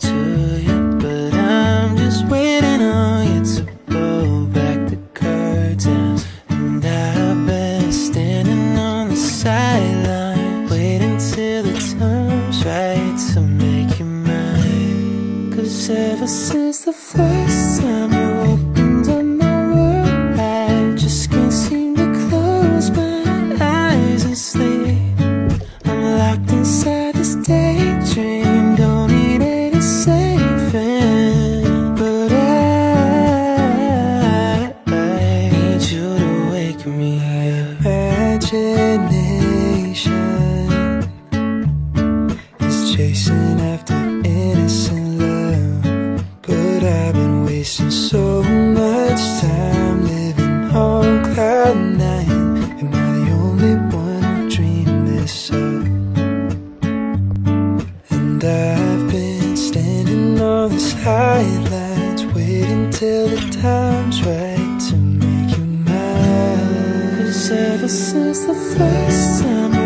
to you, but I'm just waiting on you to pull back the curtains. And I've been standing on the sideline, waiting till the time's right to make you mine. Cause ever since the first time inside this daydream, don't need any saving. But I, need you to wake me up. Imagination is chasing after innocent love. But I've been wasting so much time living sidelines, waiting till the time's right to make you mine. Cause ever since the first time